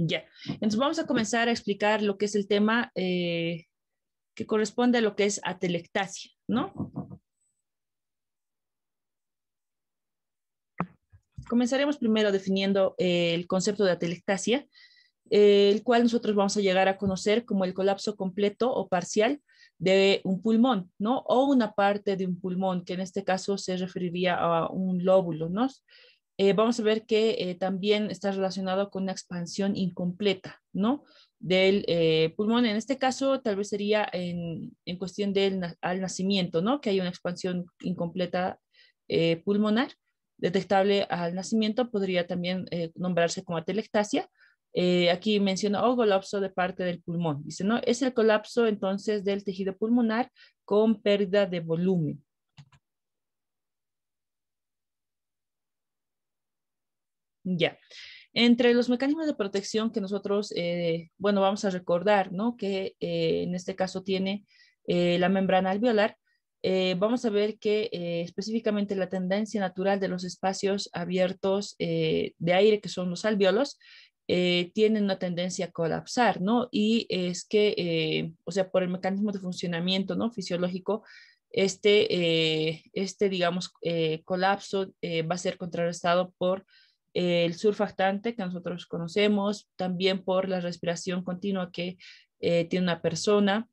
Ya, entonces vamos a comenzar a explicar lo que es el tema eh, que corresponde a lo que es atelectasia, ¿no? Comenzaremos primero definiendo eh, el concepto de atelectasia, eh, el cual nosotros vamos a llegar a conocer como el colapso completo o parcial de un pulmón, ¿no? O una parte de un pulmón, que en este caso se referiría a un lóbulo, ¿no? Eh, vamos a ver que eh, también está relacionado con una expansión incompleta, ¿no? Del eh, pulmón. En este caso, tal vez sería en, en cuestión del al nacimiento, ¿no? Que hay una expansión incompleta pulmonar detectable al nacimiento, podría también nombrarse como atelectasia. aquí menciona o colapso de parte del pulmón. Dice, ¿no? Es el colapso entonces del tejido pulmonar con pérdida de volumen. Ya. Entre los mecanismos de protección que nosotros, eh, bueno, vamos a recordar, ¿no? Que eh, en este caso tiene eh, la membrana alveolar. vamos a ver que específicamente la tendencia natural de los espacios abiertos de aire, que son los alveolos, tienen una tendencia a colapsar, ¿no? Y es que, o sea, por el mecanismo de funcionamiento, ¿no? Fisiológico, este, este digamos, colapso va a ser contrarrestado por el surfactante que nosotros conocemos, también por la respiración continua que eh, tiene una persona.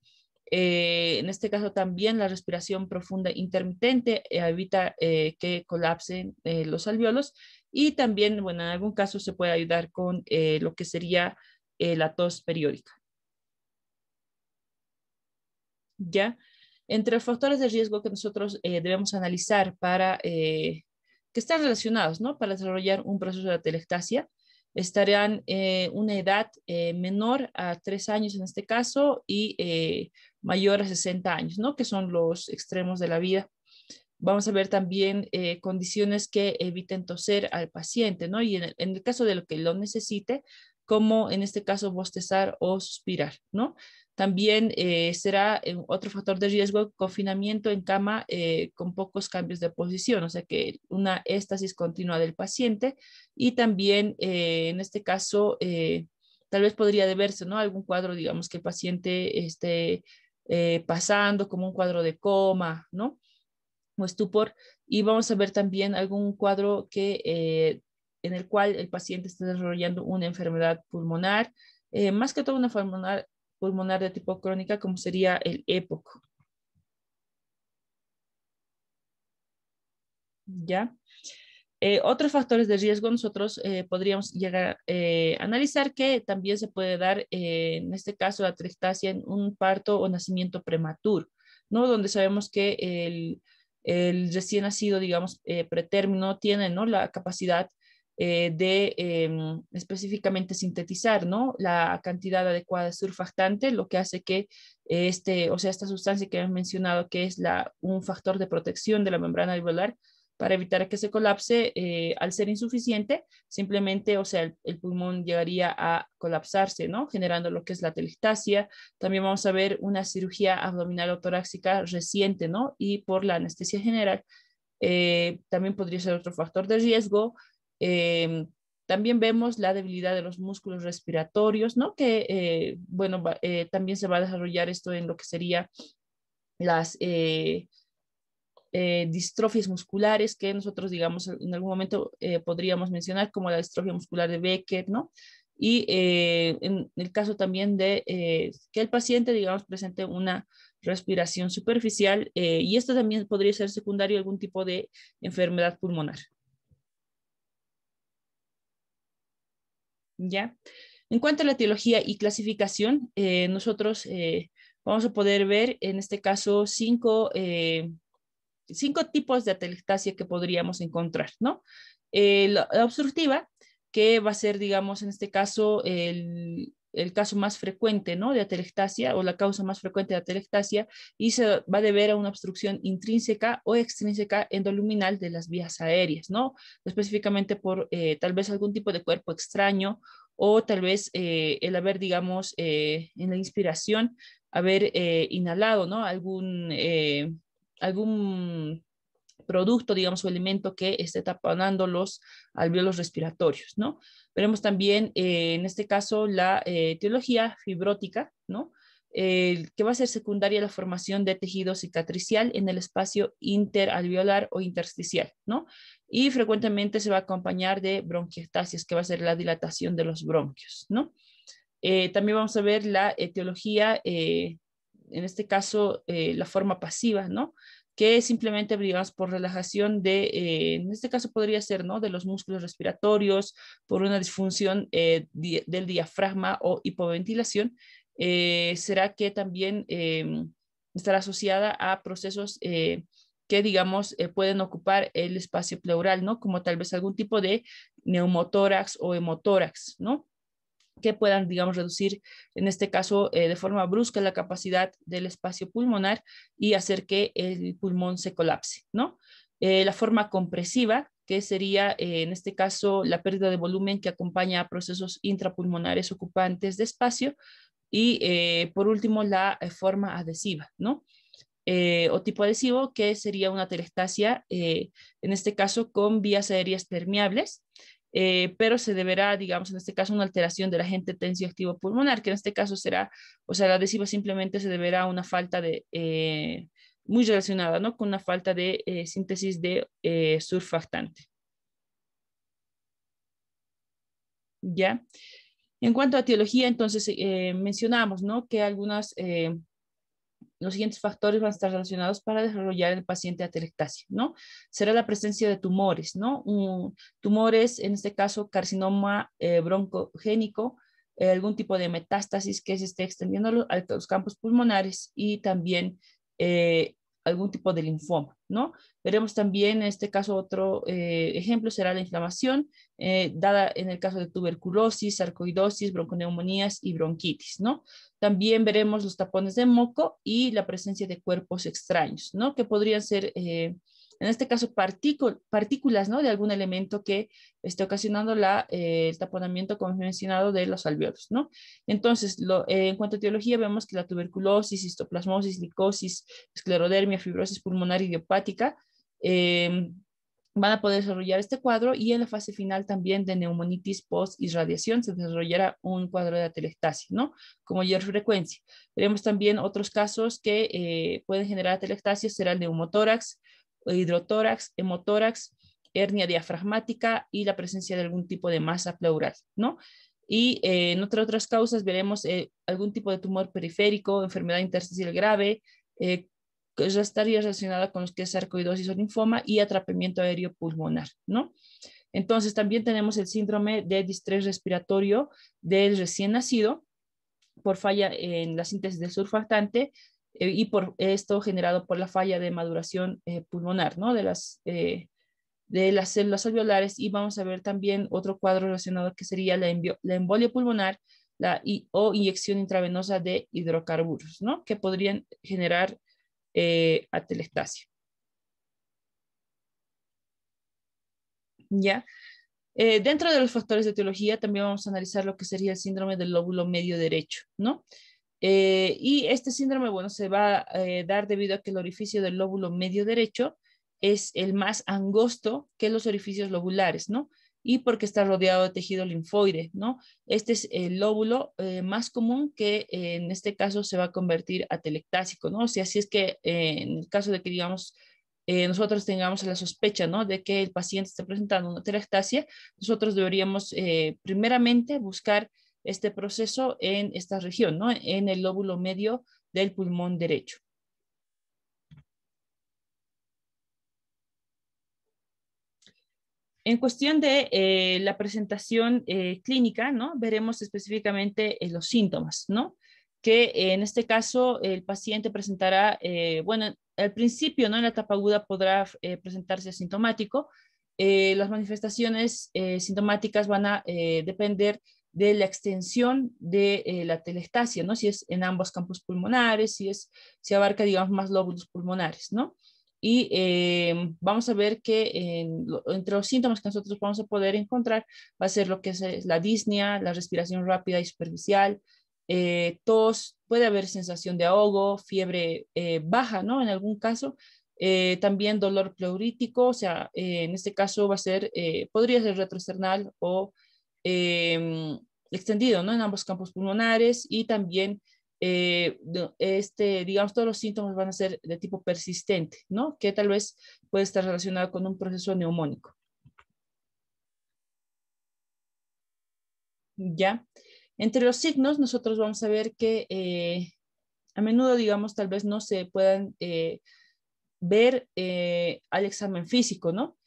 Eh, en este caso también la respiración profunda intermitente eh, evita que colapsen los alveolos y también, bueno, en algún caso se puede ayudar con lo que sería la tos periódica. ¿Ya? Entre los factores de riesgo que nosotros debemos analizar para que están relacionados, ¿no? Para desarrollar un proceso de atelectasia, estarían eh, una edad eh, menor a tres años en este caso y eh, mayor a 60 años, ¿no? Que son los extremos de la vida. Vamos a ver también eh, condiciones que eviten toser al paciente, ¿no? Y en el, en el caso de lo que lo necesite, como en este caso bostezar o suspirar, ¿no? También eh, será eh, otro factor de riesgo confinamiento en cama eh, con pocos cambios de posición, o sea que una éstasis continua del paciente y también en este caso tal vez podría deberse ¿no? algún cuadro, digamos, que el paciente esté pasando como un cuadro de coma, ¿no? O estupor. Y vamos a ver también algún cuadro que, en el cual el paciente está desarrollando una enfermedad pulmonar, más que todo una pulmonar pulmonar de tipo crónica, como sería el EPOC. ¿Ya? Eh, otros factores de riesgo nosotros eh, podríamos llegar a eh, analizar que también se puede dar, en este caso, la trictasia en un parto o nacimiento prematuro, ¿no? Donde sabemos que el, el recién nacido, digamos, pretérmino tiene, ¿no? La capacidad eh, de em, específicamente sintetizar ¿no? la cantidad adecuada de surfactante, lo que hace que este, o sea, esta sustancia que hemos mencionado, que es la, un factor de protección de la membrana alveolar, para evitar que se colapse, eh, al ser insuficiente, simplemente, o sea, el, pulmón llegaría a colapsarse, ¿no? Generando lo que es la telectasia. También vamos a ver una cirugía abdominal o torácica reciente, ¿no? Y por la anestesia general, eh, también podría ser otro factor de riesgo. Em, también vemos la debilidad de los músculos respiratorios, ¿no? Que, eh, bueno, eh, también se va a desarrollar esto en lo que sería las eh, distrofias musculares que nosotros, digamos, en algún momento podríamos mencionar como la distrofia muscular de Becker, ¿no? Y en el caso también de que el paciente, digamos, presente una respiración superficial y esto también podría ser secundario a algún tipo de enfermedad pulmonar. ¿Ya? En cuanto a la etiología y clasificación, eh, nosotros eh, vamos a poder ver en este caso cinco, eh, cinco tipos de atelectasia que podríamos encontrar, ¿no? La, obstructiva, que va a ser, digamos, en este caso, el, el caso más frecuente ¿no? de atelectasia o la causa más frecuente de atelectasia y se va a deber a una obstrucción intrínseca o extrínseca endoluminal de las vías aéreas, ¿no? Específicamente por eh, tal vez algún tipo de cuerpo extraño o tal vez eh, el haber, digamos, eh, en la inspiración, haber inhalado, ¿no? Algún, algún producto, digamos, o elemento que esté taponando los alveolos respiratorios, ¿no? Veremos también, eh, en este caso, la eh, etiología fibrótica, ¿no? que va a ser secundaria a la formación de tejido cicatricial en el espacio interalveolar o intersticial, ¿no? Y frecuentemente se va a acompañar de bronquiectasias, que va a ser la dilatación de los bronquios, ¿no? Eh, también vamos a ver la etiología, en este caso, la forma pasiva, ¿no? Que simplemente, digamos, por relajación de, eh, en este caso podría ser, ¿no? De los músculos respiratorios, por una disfunción eh, del diafragma o hipoventilación, eh, será que también em, estará asociada a procesos que, digamos, pueden ocupar el espacio pleural, ¿no? Como tal vez algún tipo de neumotórax o hemotórax, ¿no? Que puedan, digamos, reducir, en este caso, eh, de forma brusca la capacidad del espacio pulmonar y hacer que el pulmón se colapse, ¿no? Eh, la forma compresiva, que sería, eh, en este caso, la pérdida de volumen que acompaña a procesos intrapulmonares ocupantes de espacio. Y, por último, la forma adhesiva, ¿no? o tipo adhesivo, que sería una telestasia, en este caso, con vías aéreas permeables, eh, pero se deberá, digamos, en este caso, una alteración del agente tensioactivo pulmonar, que en este caso será, o sea, la adhesiva simplemente se deberá a una falta de, eh, muy relacionada, ¿no? Con una falta de eh, síntesis de surfactante. ¿Ya? En cuanto a etiología, entonces mencionamos, ¿no? Que algunas los siguientes factores van a estar relacionados para desarrollar el paciente atelectasia, ¿no? Será la presencia de tumores, ¿no? tumores, en este caso, carcinoma eh, broncogénico, eh, algún tipo de metástasis que se esté extendiendo a los, campos pulmonares y también eh, algún tipo de linfoma, ¿no? Veremos también en este caso otro eh, ejemplo será la inflamación, eh, dada en el caso de tuberculosis, sarcoidosis, bronconeumonías y bronquitis, ¿no? También veremos los tapones de moco y la presencia de cuerpos extraños, ¿no? Que podrían ser eh, en este caso partículas ¿no? de algún elemento que esté ocasionando eh, el taponamiento, como mencionado, de los alveolos. Entonces, eh, en cuanto a etiología, vemos que la tuberculosis, histoplasmosis, licosis, esclerodermia, fibrosis pulmonar idiopática, eh, van a poder desarrollar este cuadro y en la fase final también de neumonitis post-irradiación se desarrollará un cuadro de atelectasia, ¿no? Con mayor frecuencia. Veremos también otros casos que pueden generar atelectasia, será el neumotórax, hidrotórax, hemotórax, hernia diafragmática y la presencia de algún tipo de masa pleural, ¿no? Y eh, en otras otras causas veremos eh, algún tipo de tumor periférico, enfermedad intersticial grave, eh, que ya estaría relacionada con los que es sarcoidosis o linfoma y atrapamiento aéreo pulmonar, ¿no? Entonces también tenemos el síndrome de distrés respiratorio del recién nacido por falla en la síntesis del surfactante eh, y por esto generado por la falla de maduración eh, pulmonar, ¿no? De las, eh, de las células alveolares y vamos a ver también otro cuadro relacionado que sería la, la embolia pulmonar la, o inyección intravenosa de hidrocarburos, ¿no? Que podrían generar atelectasia. ¿Ya? dentro de los factores de etiología también vamos a analizar lo que sería el síndrome del lóbulo medio derecho, ¿no? Eh, y este síndrome, bueno, se va a eh, dar debido a que el orificio del lóbulo medio derecho es el más angosto que los orificios lobulares, ¿no? Y porque está rodeado de tejido linfoide, ¿no? Este es el lóbulo eh, más común que en este caso se va a convertir a telectásico, ¿no? O sea, así es que en el caso de que, digamos, nosotros tengamos la sospecha, ¿no? De que el paciente está presentando una telectasia, nosotros deberíamos primeramente buscar este proceso en esta región, ¿no? en el lóbulo medio del pulmón derecho. En cuestión de eh, la presentación eh, clínica, ¿no? veremos específicamente eh, los síntomas, ¿no? que en este caso el paciente presentará, bueno, al principio, ¿no? en la etapa aguda podrá presentarse asintomático. las manifestaciones sintomáticas van a depender de la extensión de eh, la telestasia, ¿no? Si es en ambos campos pulmonares, si es, si abarca, digamos, más lóbulos pulmonares, ¿no? Y eh, vamos a ver que entre los síntomas que nosotros vamos a poder encontrar va a ser lo que es eh, la disnea, la respiración rápida y superficial, tos, puede haber sensación de ahogo, fiebre baja, ¿no? En algún caso, también dolor pleurítico, o sea, en este caso va a ser, podría ser retroesternal o em, extendido, ¿no? En ambos campos pulmonares y también este, digamos, todos los síntomas van a ser de tipo persistente, ¿no? Que tal vez puede estar relacionado con un proceso neumónico. ¿Ya? Entre los signos, nosotros vamos a ver que eh, a menudo, digamos, tal vez no se puedan eh, ver eh, al examen físico, ¿no?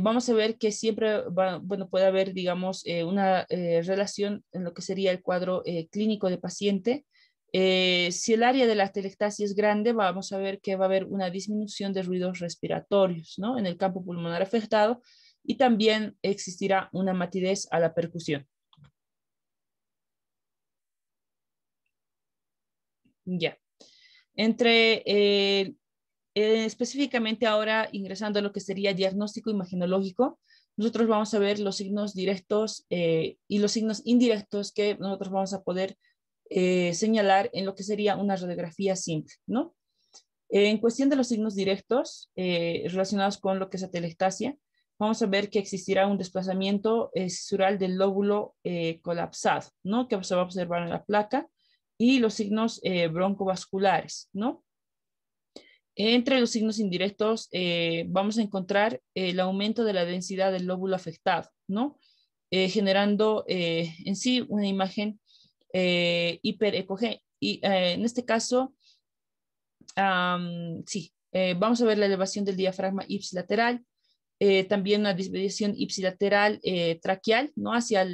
Vamos a ver que siempre, bueno, puede haber, digamos, una relación en lo que sería el cuadro clínico de paciente. si el área de la telectasia es grande, vamos a ver que va a haber una disminución de ruidos respiratorios, ¿no? En el campo pulmonar afectado y también existirá una matidez a la percusión. Ya. Entre, eh, eh, específicamente ahora ingresando a lo que sería diagnóstico imaginológico, nosotros vamos a ver los signos directos eh, y los signos indirectos que nosotros vamos a poder señalar en lo que sería una radiografía simple, ¿no? en cuestión de los signos directos relacionados con lo que es la telestasia, vamos a ver que existirá un desplazamiento cisural del lóbulo colapsado, ¿no? Que se va a observar en la placa y los signos eh, broncovasculares, ¿no? Entre los signos indirectos eh, vamos a encontrar el aumento de la densidad del lóbulo afectado, ¿no? Eh, generando en sí una imagen hiperecogénica. Y en este caso, sí, vamos a ver la elevación del diafragma ipsilateral, también una desviación ipsilateral traqueal, ¿no? Hacia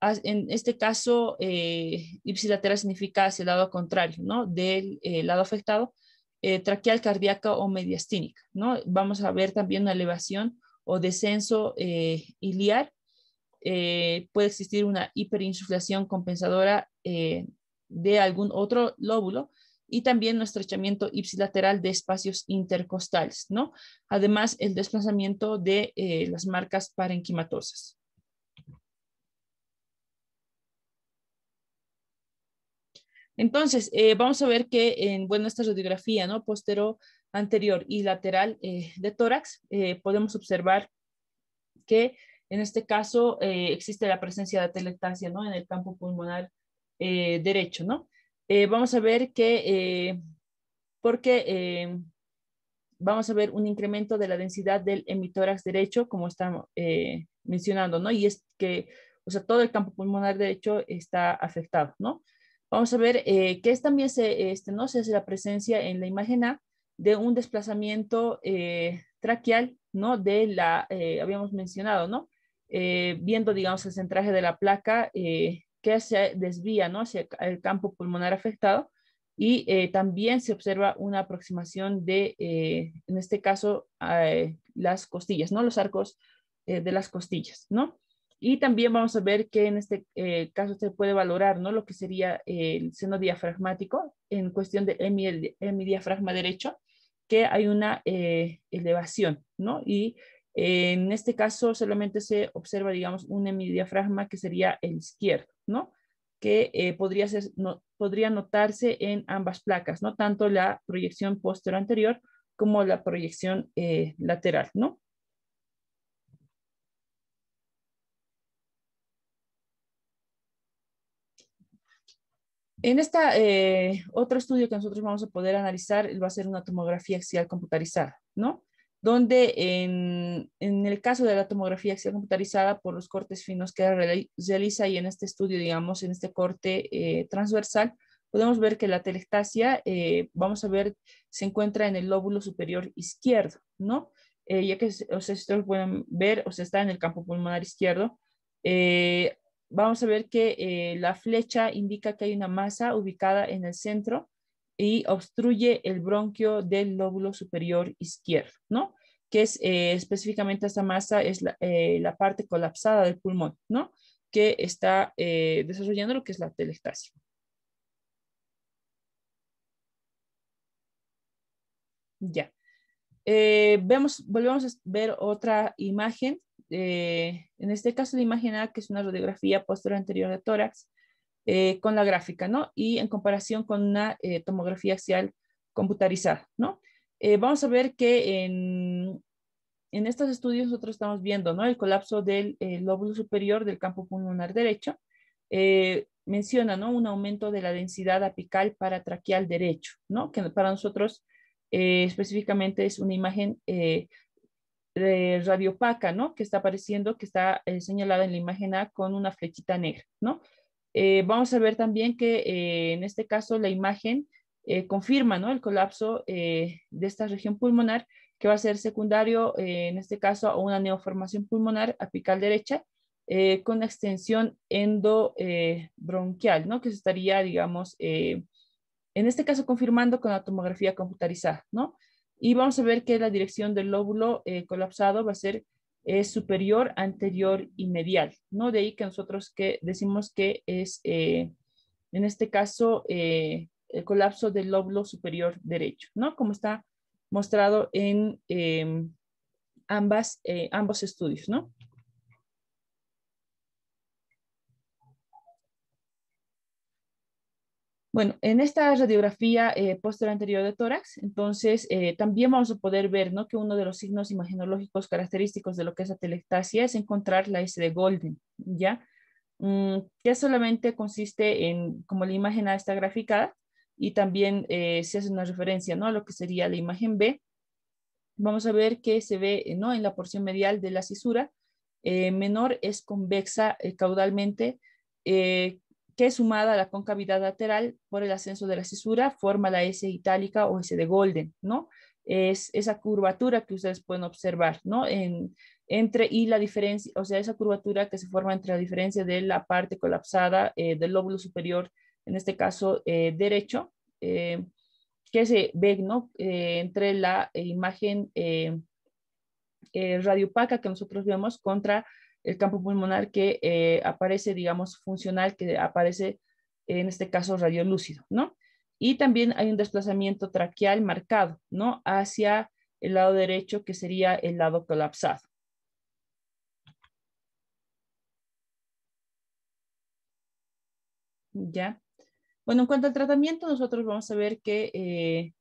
en este caso, eh, ipsilateral significa hacia el lado contrario, ¿no? Del eh, lado afectado, eh, traqueal, cardíaca o mediastínica, ¿no? Vamos a ver también una elevación o descenso iliar. puede existir una hiperinsuflación compensadora de algún otro lóbulo y también un estrechamiento ipsilateral de espacios intercostales, ¿no? Además, el desplazamiento de las marcas parenquimatosas. Entonces, eh, vamos a ver que en bueno, esta radiografía, ¿no? Postero, anterior y lateral eh, de tórax, eh, podemos observar que en este caso existe la presencia de atelectasia, ¿no? En el campo pulmonar derecho, ¿no? vamos a ver que, porque vamos a ver un incremento de la densidad del hemitórax derecho, como estamos mencionando, ¿no? Y es que, o sea, todo el campo pulmonar derecho está afectado, ¿no? Vamos a ver eh, que es también se, este, ¿no? se hace la presencia en la imagen A de un desplazamiento eh, traqueal, ¿no? De la, eh, habíamos mencionado, ¿no? viendo, digamos, el centraje de la placa que se desvía, ¿no? Hacia el campo pulmonar afectado y también se observa una aproximación de, en este caso, las costillas, ¿no? Los arcos de las costillas, ¿no? Y también vamos a ver que en este eh, caso se puede valorar ¿no? lo que sería el seno diafragmático en cuestión de hemidiafragma derecho, que hay una eh, elevación, ¿no? Y en este caso solamente se observa, digamos, un hemidiafragma que sería el izquierdo, ¿no? Que eh, podría, ser, no, podría notarse en ambas placas, ¿no? Tanto la proyección posterior anterior como la proyección lateral, ¿no? En esta eh, otro estudio que nosotros vamos a poder analizar va a ser una tomografía axial computarizada, ¿no? Donde en, el caso de la tomografía axial computarizada por los cortes finos que realiza y en este estudio, digamos, en este corte eh, transversal, podemos ver que la telestasia, eh, vamos a ver, se encuentra en el lóbulo superior izquierdo, ¿no? ya que, o sea, ustedes pueden ver, o sea, está en el campo pulmonar izquierdo, vamos a ver que eh, la flecha indica que hay una masa ubicada en el centro y obstruye el bronquio del lóbulo superior izquierdo, ¿no? Que es eh, específicamente esta masa, es eh, la, parte colapsada del pulmón, ¿no? Que está desarrollando lo que es la telestasia. Ya. vemos, volvemos a ver otra imagen eh, en este caso de imaginar que es una radiografía posterior anterior de tórax eh, con la gráfica, ¿no? Y en comparación con una eh, tomografía axial computarizada, ¿no? vamos a ver que en, en estos estudios nosotros estamos viendo ¿no? el colapso del lóbulo superior del campo pulmonar derecho. menciona ¿no? un aumento de la densidad apical paratraqueal derecho, ¿no? que para nosotros específicamente es una imagen de radiopaca, ¿no? Que está apareciendo, que está eh, señalada en la imagen A con una flechita negra, ¿no? Eh, vamos a ver también que eh, en este caso la imagen confirma, ¿no? El colapso de esta región pulmonar que va a ser secundario, en este caso, a una neoformación pulmonar apical derecha con extensión endobronquial, ¿no? Que se estaría, digamos, en este caso confirmando con la tomografía computarizada, ¿no? Y vamos a ver que la dirección del lóbulo eh, colapsado va a ser eh, superior, anterior y medial, ¿no? De ahí que nosotros que decimos que es, eh, en este caso, el colapso del lóbulo superior derecho, ¿no? Como está mostrado en em, ambas, ambos estudios, ¿no? Bueno, en esta radiografía eh, posterior anterior de tórax, entonces eh, también vamos a poder ver ¿no? que uno de los signos imagenológicos característicos de lo que es atelectasia es encontrar la S de Golden, ¿ya? Mm, que solamente consiste en, como la imagen A está graficada, y también eh, se hace una referencia ¿no? a lo que sería la imagen B. Vamos a ver que se ve ¿no? en la porción medial de la cisura, menor es convexa caudalmente, que sumada a la concavidad lateral por el ascenso de la cisura forma la S itálica o S de Golden, ¿no? Es esa curvatura que ustedes pueden observar, ¿no? En, entre y la diferencia, o sea, esa curvatura que se forma entre la diferencia de la parte colapsada eh, del lóbulo superior, en este caso eh, derecho, eh, que se ve, ¿no? entre la imagen radiopaca que nosotros vemos contra el campo pulmonar que eh, aparece, digamos, funcional, que aparece en este caso radiolúcido, ¿no? Y también hay un desplazamiento traqueal marcado, ¿no? Hacia el lado derecho, que sería el lado colapsado. ¿Ya? Bueno, en cuanto al tratamiento, nosotros vamos a ver que eh,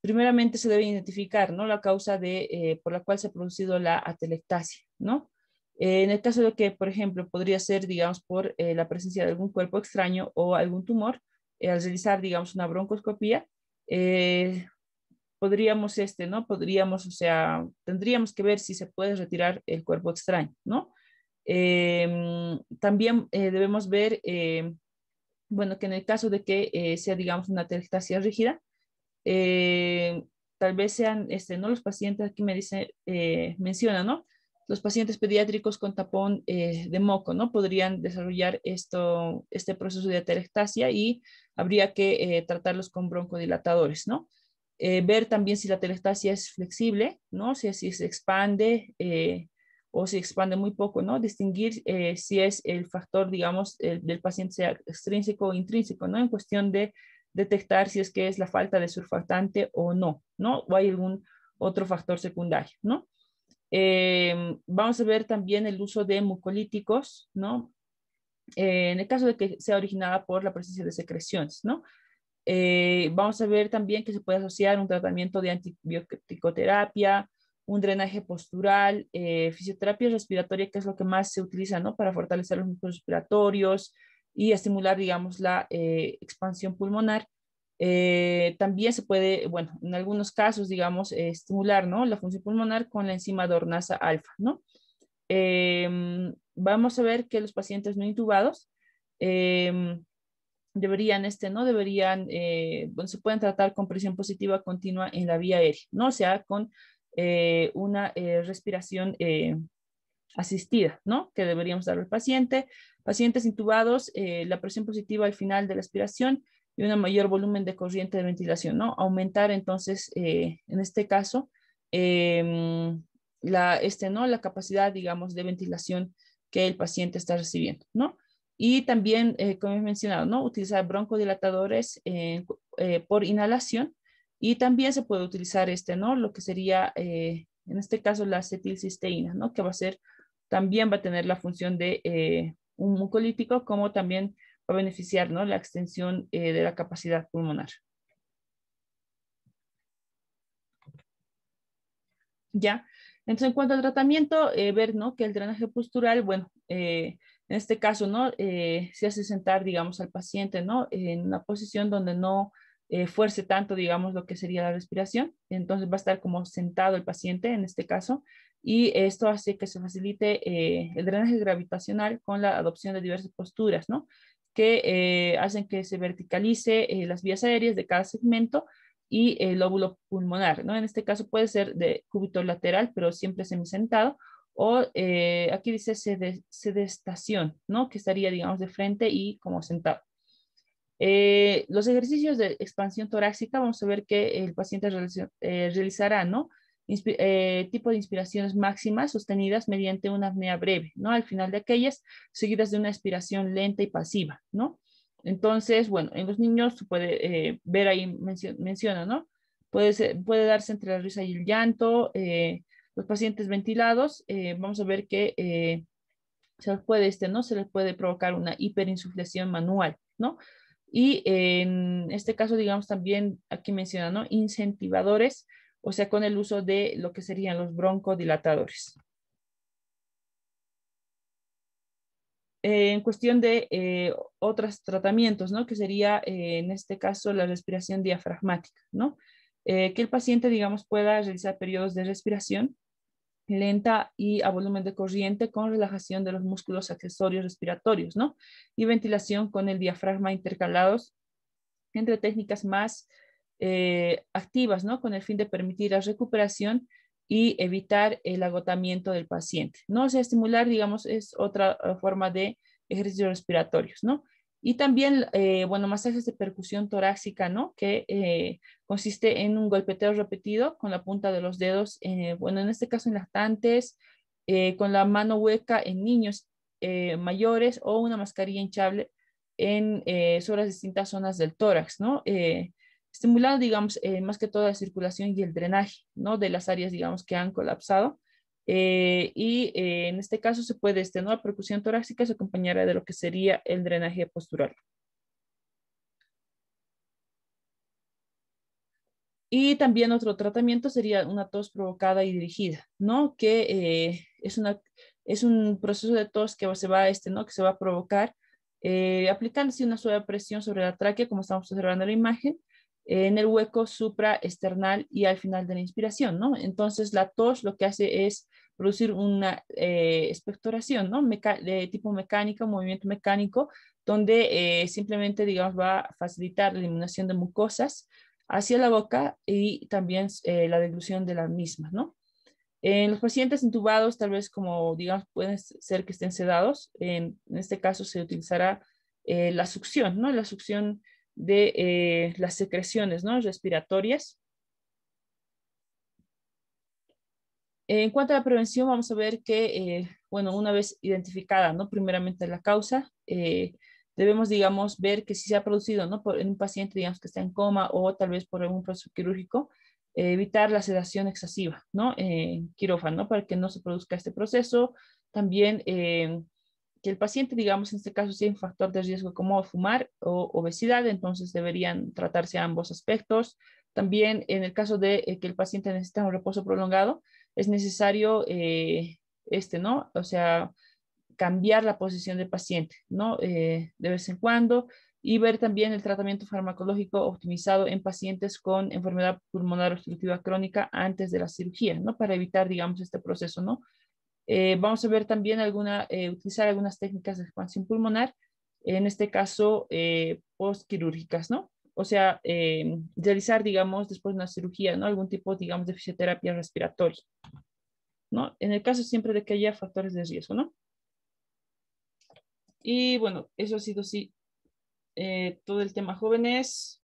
primeramente se debe identificar, ¿no? La causa de, eh, por la cual se ha producido la atelectasia, ¿no? Eh, en el caso de que, por ejemplo, podría ser, digamos, por eh, la presencia de algún cuerpo extraño o algún tumor, eh, al realizar, digamos, una broncoscopía, podríamos, este, ¿no? Podríamos, o sea, tendríamos que ver si se puede retirar el cuerpo extraño, ¿no? Em, también debemos ver, bueno, que en el caso de que sea, digamos, una telestasia rígida, tal vez sean, este, ¿no? Los pacientes aquí me dice, mencionan, ¿no? Los pacientes pediátricos con tapón eh, de moco, ¿no? Podrían desarrollar esto, este proceso de atelectasia y habría que eh, tratarlos con broncodilatadores, ¿no? Eh, ver también si la atelectasia es flexible, ¿no? Si, si se expande o si expande muy poco, ¿no? Distinguir si es el factor, digamos, del paciente extrínseco o intrínseco, ¿no? En cuestión de detectar si es que es la falta de surfactante o no, ¿no? O hay algún otro factor secundario, ¿no? Em, vamos a ver también el uso de mucolíticos, ¿no? Eh, en el caso de que sea originada por la presencia de secreciones, ¿no? Eh, vamos a ver también que se puede asociar un tratamiento de antibioticoterapia, un drenaje postural, eh, fisioterapia respiratoria, que es lo que más se utiliza, ¿no? Para fortalecer los músculos respiratorios y estimular, digamos, la expansión pulmonar. Eh, también se puede, bueno, en algunos casos, digamos, eh, estimular, ¿no? La función pulmonar con la enzima dornasa alfa, ¿no? Em, vamos a ver que los pacientes no intubados em, deberían, este, ¿no? Deberían, eh, bueno, se pueden tratar con presión positiva continua en la vía aérea, ¿no? O sea, con una respiración asistida, ¿no? Que deberíamos dar al paciente. Pacientes intubados, la presión positiva al final de la aspiración y un mayor volumen de corriente de ventilación, ¿no? Aumentar entonces, eh, en este caso, em, la, este, ¿no? la capacidad, digamos, de ventilación que el paciente está recibiendo, ¿no? Y también, eh, como he mencionado, ¿no? Utilizar broncodilatadores eh, por inhalación y también se puede utilizar este, ¿no? Lo que sería, en este caso, la acetilcisteína, ¿no? Que va a ser, también va a tener la función de un mucolítico, como también a beneficiar ¿no? la extensión eh, de la capacidad pulmonar. ¿Ya? Entonces, en cuanto al tratamiento, eh, ver, ¿no? Que el drenaje postural, bueno, eh, en este caso, ¿no? Se hace sentar, digamos, al paciente, ¿no? En una posición donde no fuerce tanto, digamos, lo que sería la respiración. Entonces va a estar como sentado el paciente en este caso y esto hace que se facilite el drenaje gravitacional con la adopción de diversas posturas, ¿no? Que hacen que se verticalice las vías aéreas de cada segmento y el lóbulo pulmonar, ¿no? En este caso puede ser de cúbito lateral, pero siempre semisentado, o eh, aquí dice sedestación, ¿no? Que estaría, digamos, de frente y como sentado. Eh, los ejercicios de expansión torácica, vamos a ver que el paciente eh, realizará, ¿no? Tipo de inspiraciones máximas sostenidas mediante una apnea breve, ¿no? Al final de aquellas, seguidas de una expiración lenta y pasiva, ¿no? Entonces, bueno, en los niños se puede eh, ver ahí, menciona, ¿no? Puede, puede darse entre la risa y el llanto. Eh, los pacientes ventilados, eh, vamos a ver que se les puede, este, ¿no? Se les puede provocar una hiperinsuflación manual, ¿no? Y en este caso, digamos, también aquí menciona, ¿no? Incentivadores, o sea, con el uso de lo que serían los broncodilatadores. Eh, en cuestión de eh, otros tratamientos, ¿no? Que sería, eh, en este caso, la respiración diafragmática, ¿no? que el paciente, digamos, pueda realizar periodos de respiración lenta y a volumen de corriente con relajación de los músculos accesorios respiratorios, ¿no? Y ventilación con el diafragma intercalados entre técnicas más activas, ¿no? Con el fin de permitir la recuperación y evitar el agotamiento del paciente, ¿no? O estimular, digamos, es otra eh, forma de ejercicios respiratorios, ¿no? Y también, eh, bueno, masajes de percusión torácica, ¿no? Que eh, consiste en un golpeteo repetido con la punta de los dedos, bueno, en este caso en lactantes, con la mano hueca en niños mayores o una mascarilla hinchable en, sobre las distintas zonas del tórax, ¿no? Estimulando, digamos, eh, más que toda la circulación y el drenaje, ¿no? De las áreas, digamos, que han colapsado. Eh, y eh, en este caso se puede, este, ¿no? Percusión torácica se acompañará de lo que sería el drenaje postural. Y también otro tratamiento sería una tos provocada y dirigida, ¿no? Que es, una, es un proceso de tos que se va, este, ¿no? Que se va a provocar aplicándose una suave presión sobre la tráquea, como estamos observando en la imagen, en el hueco supraesternal y al final de la inspiración, ¿no? Entonces la tos lo que hace es producir una eh, expectoración, ¿no? de tipo mecánico, movimiento mecánico, donde eh, simplemente, digamos, va a facilitar la eliminación de mucosas hacia la boca y también eh, la dilución de las mismas, ¿no? En los pacientes intubados, tal vez como, digamos, pueden ser que estén sedados, en, en este caso se utilizará la succión, ¿no? La succión de eh, las secreciones ¿no? respiratorias. En cuanto a la prevención, vamos a ver que, eh, bueno, una vez identificada, ¿no? Primeramente la causa, eh, debemos, digamos, ver que si se ha producido, ¿no? Por, en un paciente, digamos, que está en coma o tal vez por algún proceso quirúrgico, evitar la sedación excesiva, ¿no? En quirófano, Para que no se produzca este proceso. También que el paciente, digamos, en este caso, hay un factor de riesgo como fumar o obesidad, entonces deberían tratarse ambos aspectos. También en el caso de eh, que el paciente necesita un reposo prolongado, es necesario eh, este, ¿no? O sea, cambiar la posición del paciente, ¿no? Eh, de vez en cuando y ver también el tratamiento farmacológico optimizado en pacientes con enfermedad pulmonar obstructiva crónica antes de la cirugía, ¿no? Para evitar, digamos, este proceso, ¿no? Eh, vamos a ver también alguna, eh, utilizar algunas técnicas de expansión pulmonar, en este caso eh, postquirúrgicas, ¿no? O sea, realizar, digamos, después de una cirugía, ¿no? Algún tipo, digamos, de fisioterapia respiratoria, ¿no? En el caso siempre de que haya factores de riesgo, ¿no? Y bueno, eso ha sido sí todo el tema jóvenes.